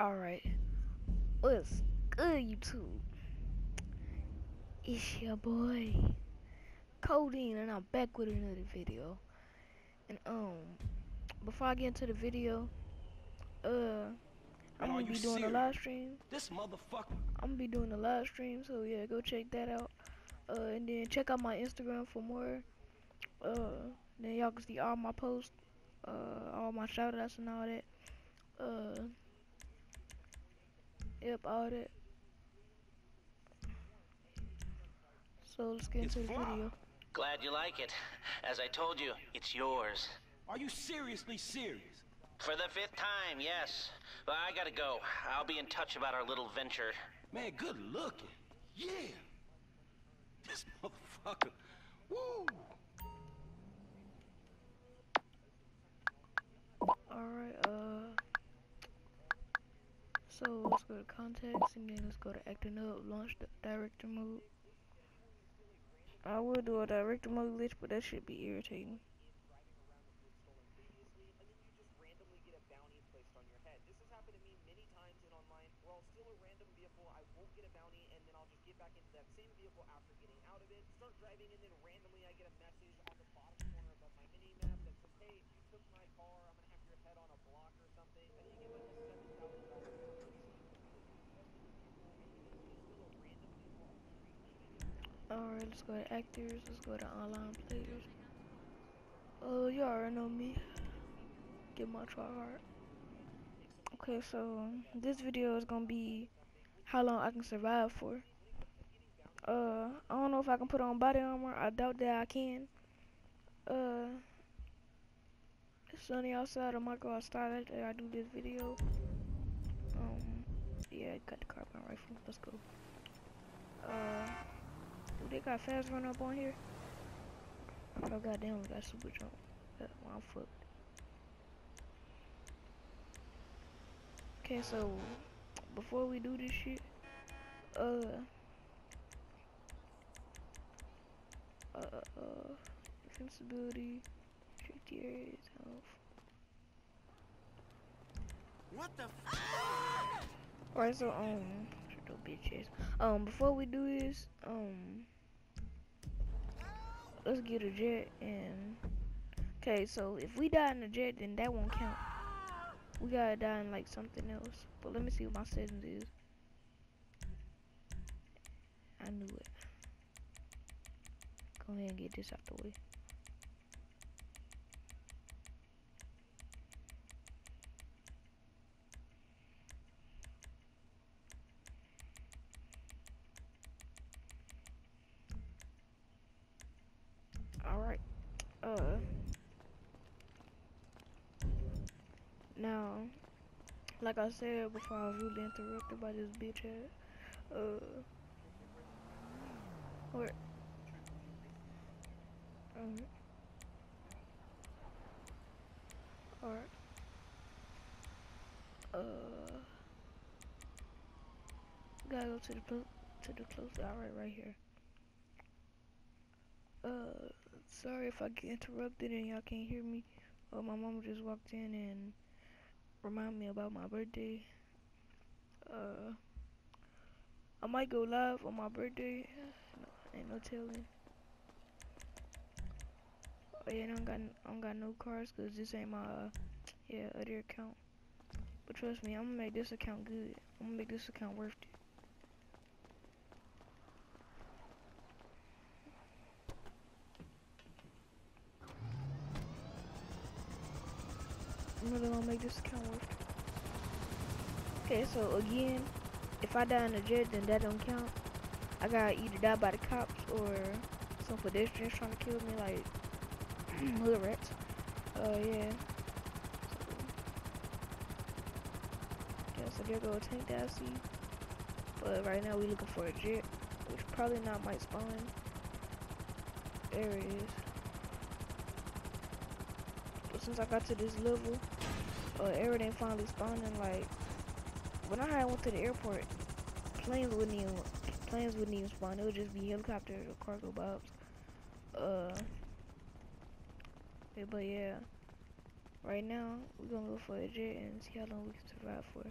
Alright. What's good, YouTube? It's your boy, Codeine, and I'm back with another video. And, um, before I get into the video, uh, I'm gonna be doing serious? a live stream. This motherfucker. I'm gonna be doing a live stream, so yeah, go check that out. Uh, and then check out my Instagram for more. Uh, then y'all can see all my posts, uh, all my shoutouts and all that. Uh, yep, all that. So let's get It's into the video. Glad you like it. As I told you, it's yours. Are you seriously serious? For the fifth time, yes. But I gotta go. I'll be in touch about our little venture. Man, good looking. Yeah. This motherfucker. Woo. Alright, uh. So let's go to contacts and then let's go to acting up, launch the director mode. I will do a director mode glitch, but that should be irritating. hey, you took my car, I'm gonna have your head on a block or something, and then you get like a seven thousand dollar Alright, let's go to actors, let's go to online players. Oh, you already know me. Get my try hard. Okay, so this video is gonna be how long I can survive for. Uh, I don't know if I can put on body armor. I doubt that I can. Uh, it's sunny outside. I might go outside after I do this video. Um, yeah, I got the carbine rifle. Let's go. Uh, they got fast run up on here? Oh goddamn, we got super jump. That one foot. Okay, so before we do this shit, uh, uh, uh, defensibility, tricky areas, health. What the Alright, so um, shut your bitch ass. Um, before we do this, um, let's get a jet and. Okay, so if we die in the jet, then that won't count. We gotta die in like something else. But let me see what my settings is. I knew it. Go ahead and get this out the way. Alright. Uh. Now, like I said before, I was really interrupted by this bitch ass. Uh. Where? Um. Alright. Uh. Gotta go to the to the close. Alright, right here. Uh, sorry if I get interrupted and y'all can't hear me. Uh, my mom just walked in and remind me about my birthday. Uh, I might go live on my birthday. No, ain't no telling. Oh yeah, I don't got I don't got no cars cause this ain't my uh, yeah other account. But trust me, I'm gonna make this account good. I'm gonna make this account worth it. I'm really gonna make this account work. Okay, so again, if I die in a jet, then that don't count. I gotta either die by the cops or some pedestrians trying to kill me, like hood rats. Uh, yeah. So, yeah, so there go a tank that I see. But right now we looking for a jet, which probably not might spawn. There it is. Since I got to this level, uh, everything finally spawning. Like when I went to the airport, planes wouldn't even planes wouldn't even spawn. It would just be helicopters or Cargobobs. Uh, but yeah, right now we're gonna go for a jet and see how long we can survive for.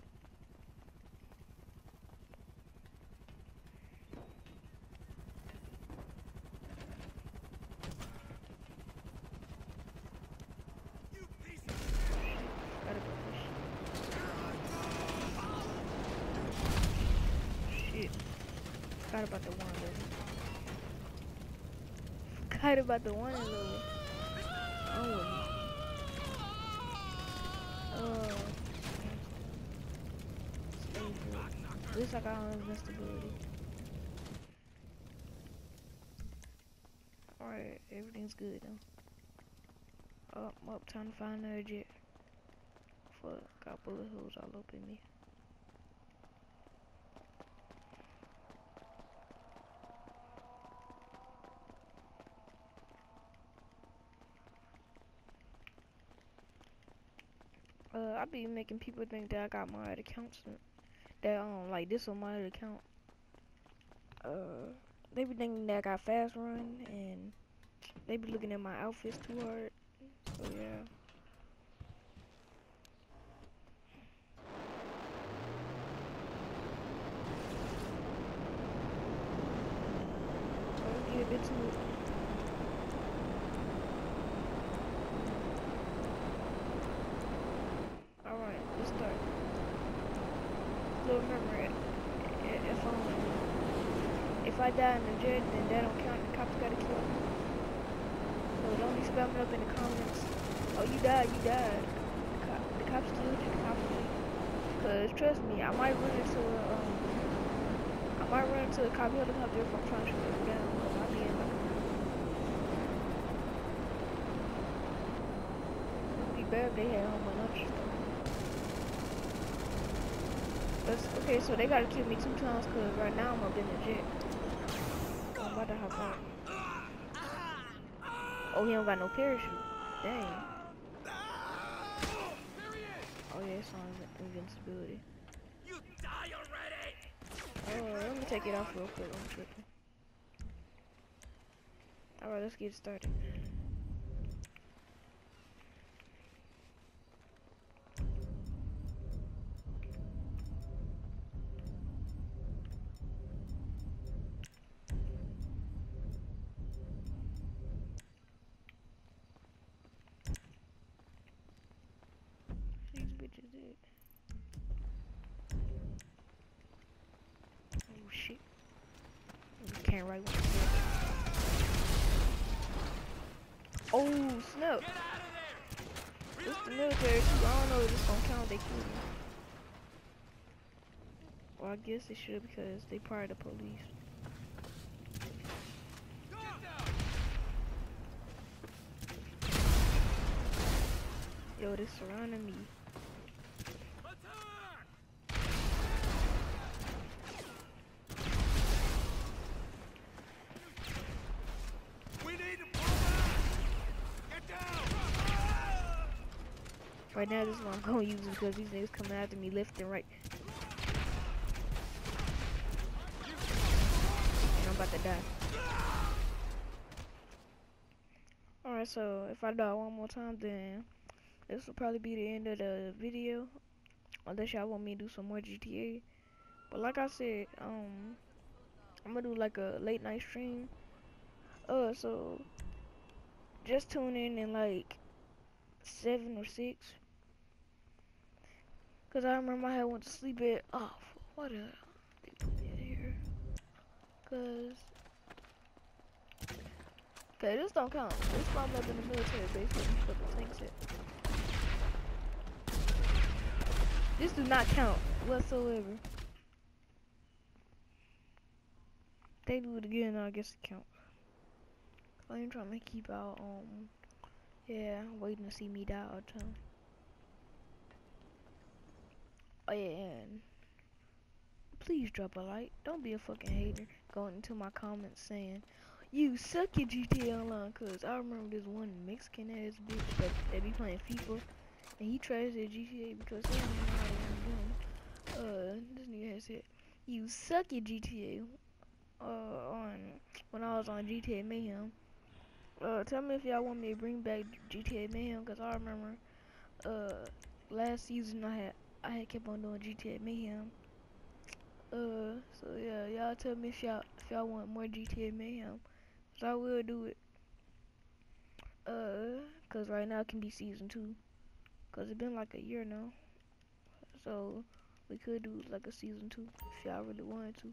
Forgot about the one level. Forgot about the one level. Oh. Uh. At least I got on invincibility. Alright, everything's good now. Up, up, time to find another. Fuck, got bullet holes all up in me. Uh, I be making people think that I got my accounts. That um, like this on my account. Uh, they be thinking that I got fast run, and they be looking at my outfits too hard. So yeah. So get a bit smooth. Alright, let's start. So remember, i- i- if um, if I die in the jet, then that don't count. The cops gotta kill me. So don't be spamming up in the comments. Oh, you died, you died. The, cop, the cops killed you. The cops killed. Cause trust me, I might run into a um, I might run into a cop helicopter if I'm trying to shoot them down. Cause I be my It'd be better if they had home lunch. That's, okay, so they gotta kill me two times because right now I'm up in the jet. To hop out. Oh, he don't got no parachute. Dang. Oh yeah, it's on invincibility. You die already! Oh, let me take it off real quick. I'm tripping. Alright, let's get started. These bitches did. Oh shit. You can't write one. Oh snap! It's the military too. I don't know if this gonna count. They kill me. Well, I guess it should because they part of the police. Yo, they're surrounding me. Attack! We need to pull back! Get down! Right now, this is what I'm gonna use because these niggas coming after me left and right. And I'm about to die. Alright, so if I die one more time, then this will probably be the end of the video. Unless y'all want me to do some more GTA. But like I said, um, I'm gonna do like a late night stream. Uh, so just tune in in like seven or six. Cause I remember I had went to sleep at oh what a they put me in here. Cause Okay, this don't count. This spawned up in the military base where you put the tanks at. This do not count whatsoever. They do it again, I guess it counts. I ain't trying to keep out, um, yeah, waiting to see me die all the time. Oh yeah, and please drop a like. Don't be a fucking hater going into my comments saying, you suck at GTA Online, cause I remember this one Mexican ass bitch that, that be playing FIFA, and he tries at GTA because he don't know how to Uh, this nigga has said, you suck at GTA, uh, on, when I was on GTA Mayhem. Uh, tell me if y'all want me to bring back GTA Mayhem, cause I remember, uh, last season I had, I kept on doing GTA Mayhem. Uh, so yeah, y'all tell me if y'all, if y'all want more GTA Mayhem. So I will do it. Uh, cause right now it can be season two. Cause it's been like a year now. So we could do like a season two if y'all really wanted to.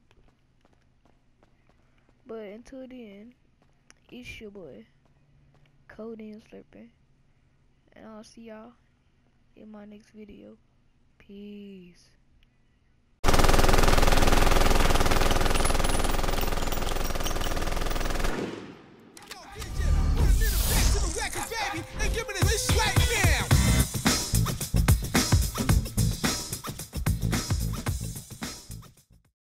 But until then, it's your boy, Codeine Slurpin. And I'll see y'all in my next video. Peace. Put a little bass to the record, baby, and give me this